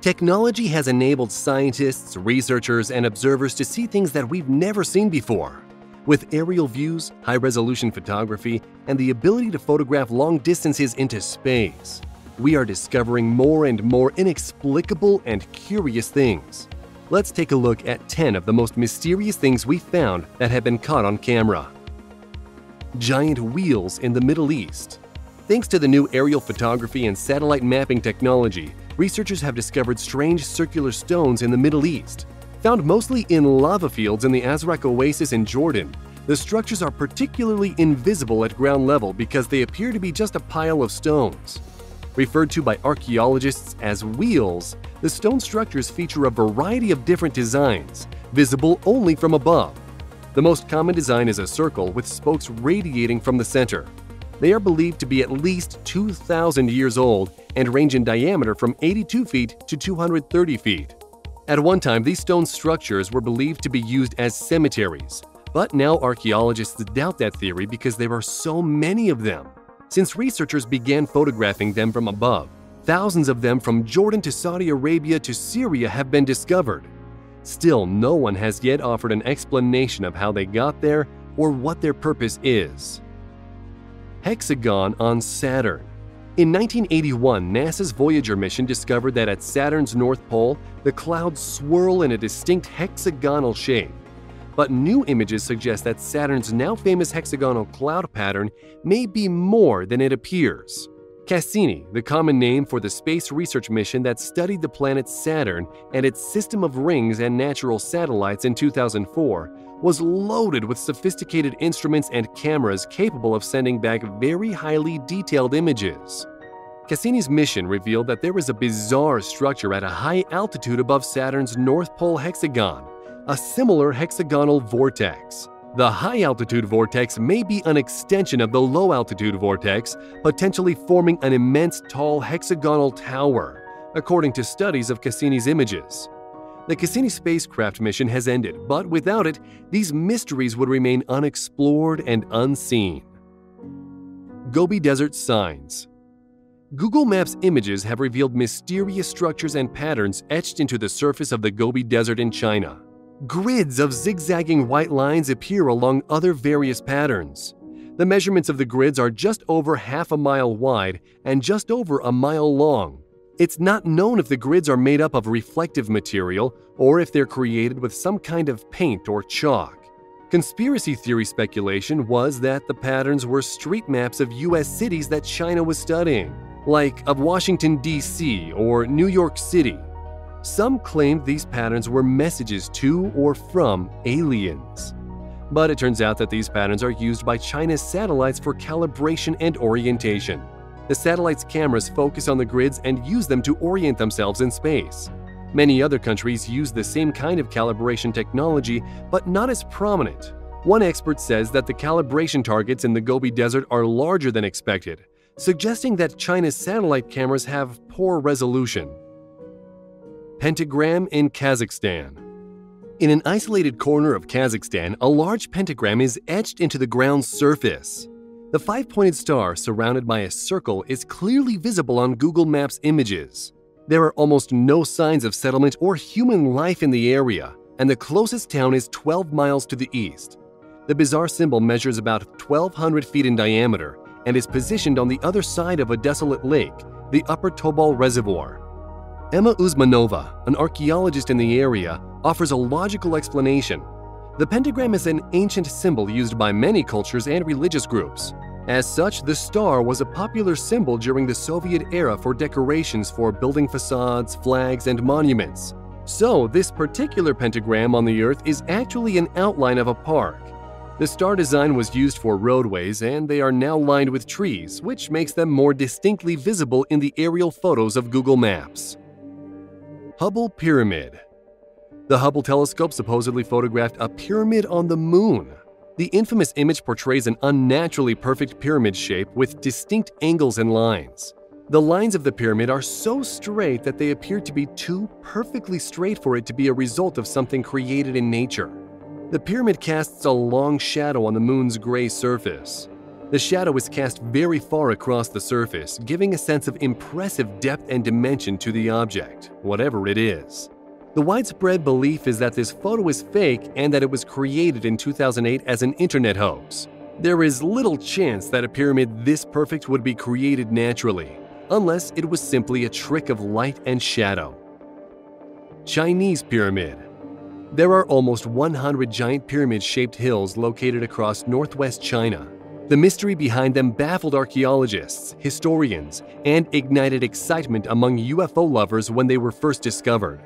Technology has enabled scientists, researchers, and observers to see things that we've never seen before. With aerial views, high resolution photography, and the ability to photograph long distances into space, we are discovering more and more inexplicable and curious things. Let's take a look at 10 of the most mysterious things we found that have been caught on camera. Giant wheels in the Middle East. Thanks to the new aerial photography and satellite mapping technology, researchers have discovered strange circular stones in the Middle East. Found mostly in lava fields in the Azraq Oasis in Jordan, the structures are particularly invisible at ground level because they appear to be just a pile of stones. Referred to by archaeologists as wheels, the stone structures feature a variety of different designs, visible only from above. The most common design is a circle with spokes radiating from the center. They are believed to be at least 2,000 years old and range in diameter from 82 feet to 230 feet. At one time, these stone structures were believed to be used as cemeteries, but now archaeologists doubt that theory because there are so many of them. Since researchers began photographing them from above, thousands of them from Jordan to Saudi Arabia to Syria have been discovered. Still, no one has yet offered an explanation of how they got there or what their purpose is. Hexagon on Saturn in 1981, NASA's Voyager mission discovered that at Saturn's North Pole, the clouds swirl in a distinct hexagonal shape. But new images suggest that Saturn's now famous hexagonal cloud pattern may be more than it appears. Cassini, the common name for the space research mission that studied the planet Saturn and its system of rings and natural satellites in 2004, was loaded with sophisticated instruments and cameras capable of sending back very highly detailed images. Cassini's mission revealed that there was a bizarre structure at a high altitude above Saturn's North Pole hexagon, a similar hexagonal vortex. The high altitude vortex may be an extension of the low altitude vortex, potentially forming an immense tall hexagonal tower, according to studies of Cassini's images. The Cassini spacecraft mission has ended, but without it, these mysteries would remain unexplored and unseen. Gobi Desert Signs Google Maps images have revealed mysterious structures and patterns etched into the surface of the Gobi Desert in China. Grids of zigzagging white lines appear along other various patterns. The measurements of the grids are just over half a mile wide and just over a mile long. It's not known if the grids are made up of reflective material or if they're created with some kind of paint or chalk. Conspiracy theory speculation was that the patterns were street maps of US cities that China was studying, like of Washington, D.C. or New York City. Some claimed these patterns were messages to or from aliens. But it turns out that these patterns are used by China's satellites for calibration and orientation. The satellite's cameras focus on the grids and use them to orient themselves in space. Many other countries use the same kind of calibration technology, but not as prominent. One expert says that the calibration targets in the Gobi Desert are larger than expected, suggesting that China's satellite cameras have poor resolution. Pentagram in Kazakhstan In an isolated corner of Kazakhstan, a large pentagram is etched into the ground's surface. The five-pointed star surrounded by a circle is clearly visible on Google Maps images. There are almost no signs of settlement or human life in the area, and the closest town is 12 miles to the east. The bizarre symbol measures about 1,200 feet in diameter and is positioned on the other side of a desolate lake, the Upper Tobol Reservoir. Emma Usmanova, an archaeologist in the area, offers a logical explanation the pentagram is an ancient symbol used by many cultures and religious groups. As such, the star was a popular symbol during the Soviet era for decorations for building facades, flags, and monuments. So, this particular pentagram on the Earth is actually an outline of a park. The star design was used for roadways, and they are now lined with trees, which makes them more distinctly visible in the aerial photos of Google Maps. Hubble Pyramid the Hubble telescope supposedly photographed a pyramid on the moon. The infamous image portrays an unnaturally perfect pyramid shape with distinct angles and lines. The lines of the pyramid are so straight that they appear to be too perfectly straight for it to be a result of something created in nature. The pyramid casts a long shadow on the moon's gray surface. The shadow is cast very far across the surface, giving a sense of impressive depth and dimension to the object, whatever it is. The widespread belief is that this photo is fake and that it was created in 2008 as an internet hoax. There is little chance that a pyramid this perfect would be created naturally, unless it was simply a trick of light and shadow. Chinese Pyramid There are almost 100 giant pyramid-shaped hills located across northwest China. The mystery behind them baffled archaeologists, historians, and ignited excitement among UFO lovers when they were first discovered.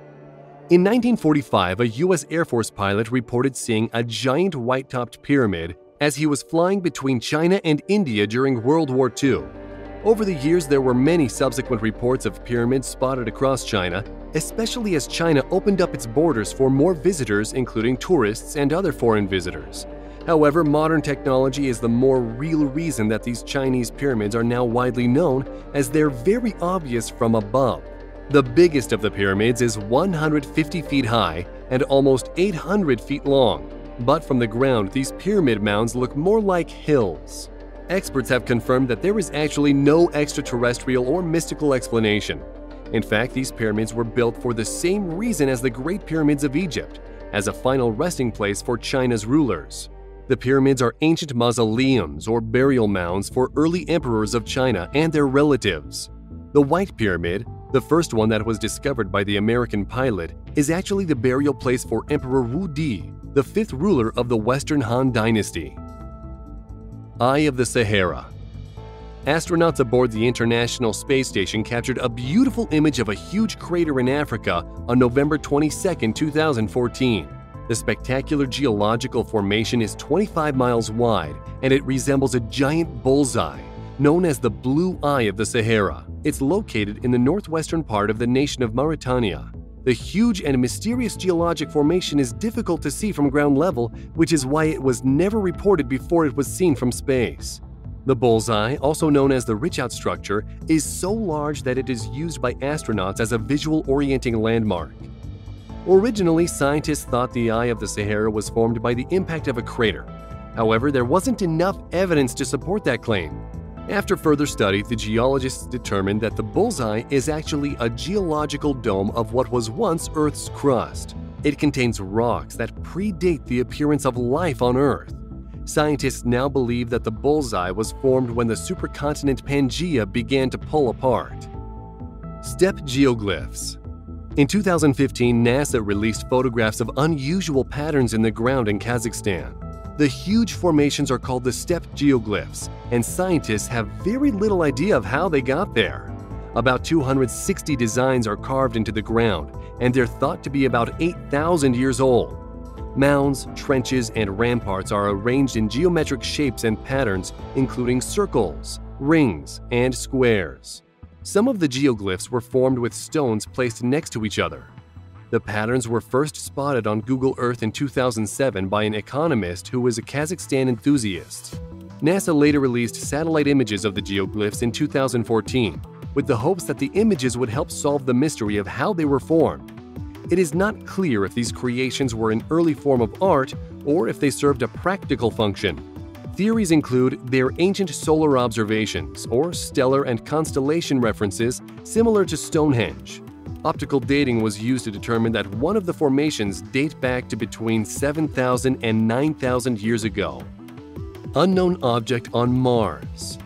In 1945, a U.S. Air Force pilot reported seeing a giant white topped pyramid as he was flying between China and India during World War II. Over the years, there were many subsequent reports of pyramids spotted across China, especially as China opened up its borders for more visitors, including tourists and other foreign visitors. However, modern technology is the more real reason that these Chinese pyramids are now widely known as they're very obvious from above. The biggest of the pyramids is 150 feet high and almost 800 feet long, but from the ground these pyramid mounds look more like hills. Experts have confirmed that there is actually no extraterrestrial or mystical explanation. In fact, these pyramids were built for the same reason as the Great Pyramids of Egypt, as a final resting place for China's rulers. The pyramids are ancient mausoleums or burial mounds for early emperors of China and their relatives. The White Pyramid, the first one that was discovered by the American pilot, is actually the burial place for Emperor Wu Di, the fifth ruler of the Western Han Dynasty. Eye of the Sahara Astronauts aboard the International Space Station captured a beautiful image of a huge crater in Africa on November 22, 2014. The spectacular geological formation is 25 miles wide and it resembles a giant bullseye, known as the Blue Eye of the Sahara. It's located in the northwestern part of the nation of Mauritania. The huge and mysterious geologic formation is difficult to see from ground level, which is why it was never reported before it was seen from space. The bullseye, also known as the Richat structure, is so large that it is used by astronauts as a visual orienting landmark. Originally, scientists thought the Eye of the Sahara was formed by the impact of a crater. However, there wasn't enough evidence to support that claim. After further study, the geologists determined that the bullseye is actually a geological dome of what was once Earth's crust. It contains rocks that predate the appearance of life on Earth. Scientists now believe that the bullseye was formed when the supercontinent Pangaea began to pull apart. Steppe Geoglyphs in 2015, NASA released photographs of unusual patterns in the ground in Kazakhstan. The huge formations are called the steppe geoglyphs, and scientists have very little idea of how they got there. About 260 designs are carved into the ground, and they're thought to be about 8,000 years old. Mounds, trenches, and ramparts are arranged in geometric shapes and patterns, including circles, rings, and squares. Some of the geoglyphs were formed with stones placed next to each other. The patterns were first spotted on Google Earth in 2007 by an economist who was a Kazakhstan enthusiast. NASA later released satellite images of the geoglyphs in 2014, with the hopes that the images would help solve the mystery of how they were formed. It is not clear if these creations were an early form of art or if they served a practical function. Theories include their ancient solar observations or stellar and constellation references similar to Stonehenge. Optical dating was used to determine that one of the formations date back to between 7,000 and 9,000 years ago. Unknown object on Mars.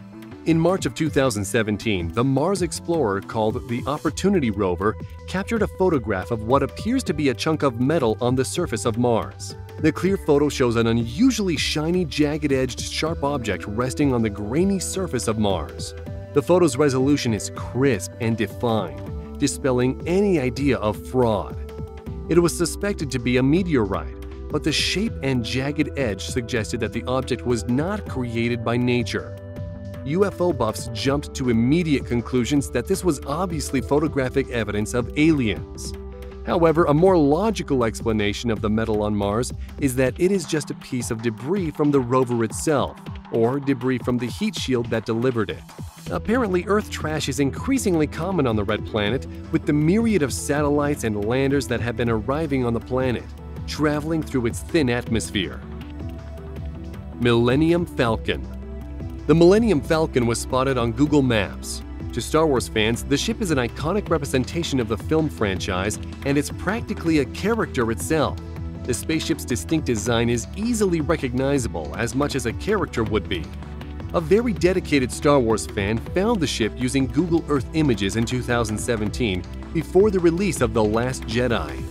In March of 2017, the Mars explorer called the Opportunity rover captured a photograph of what appears to be a chunk of metal on the surface of Mars. The clear photo shows an unusually shiny, jagged-edged, sharp object resting on the grainy surface of Mars. The photo's resolution is crisp and defined, dispelling any idea of fraud. It was suspected to be a meteorite, but the shape and jagged edge suggested that the object was not created by nature. UFO buffs jumped to immediate conclusions that this was obviously photographic evidence of aliens. However, a more logical explanation of the metal on Mars is that it is just a piece of debris from the rover itself, or debris from the heat shield that delivered it. Apparently, Earth trash is increasingly common on the Red Planet, with the myriad of satellites and landers that have been arriving on the planet, traveling through its thin atmosphere. Millennium Falcon The Millennium Falcon was spotted on Google Maps. To Star Wars fans, the ship is an iconic representation of the film franchise, and it's practically a character itself. The spaceship's distinct design is easily recognizable as much as a character would be. A very dedicated Star Wars fan found the ship using Google Earth images in 2017 before the release of The Last Jedi.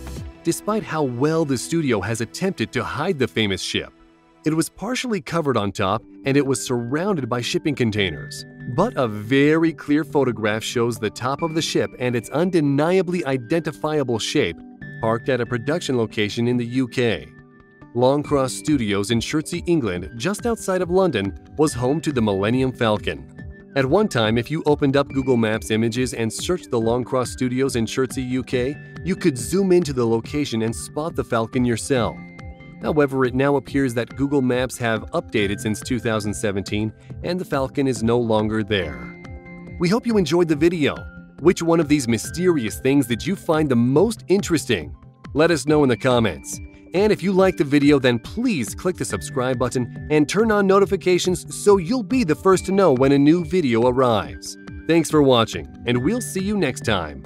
Despite how well the studio has attempted to hide the famous ship, it was partially covered on top and it was surrounded by shipping containers. But a very clear photograph shows the top of the ship and its undeniably identifiable shape parked at a production location in the UK. Longcross Studios in Chertsey, England, just outside of London, was home to the Millennium Falcon. At one time, if you opened up Google Maps images and searched the Longcross Studios in Chertsey, UK, you could zoom into the location and spot the Falcon yourself. However, it now appears that Google Maps have updated since 2017 and the Falcon is no longer there. We hope you enjoyed the video. Which one of these mysterious things did you find the most interesting? Let us know in the comments. And if you liked the video, then please click the subscribe button and turn on notifications so you'll be the first to know when a new video arrives. Thanks for watching, and we'll see you next time.